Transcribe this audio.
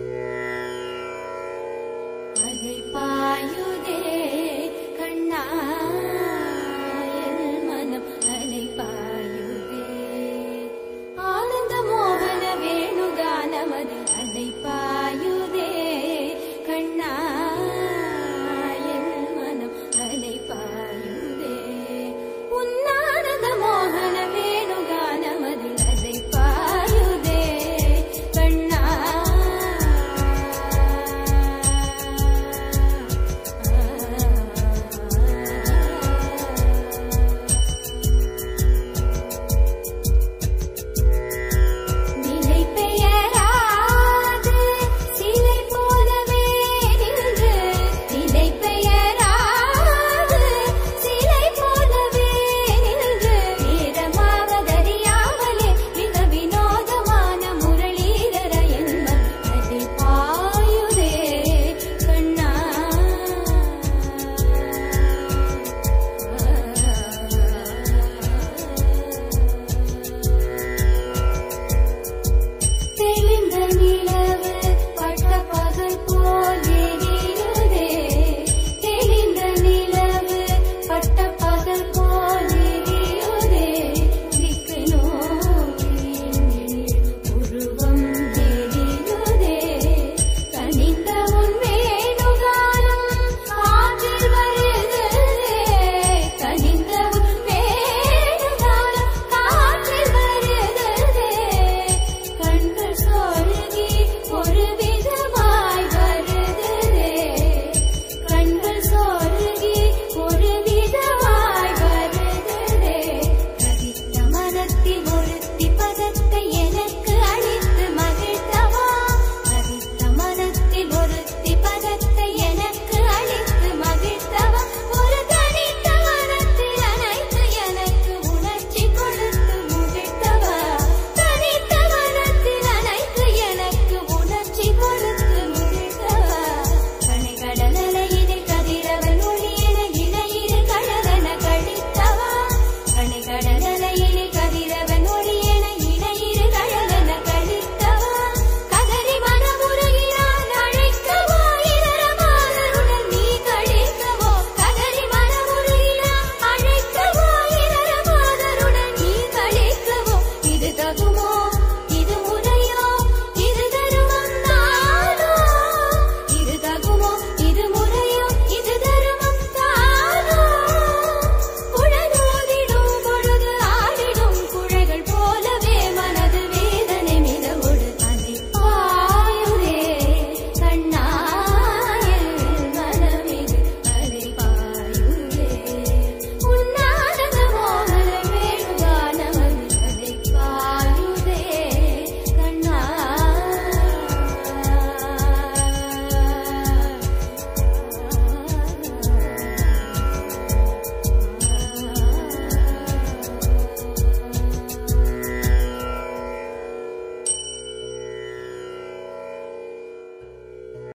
you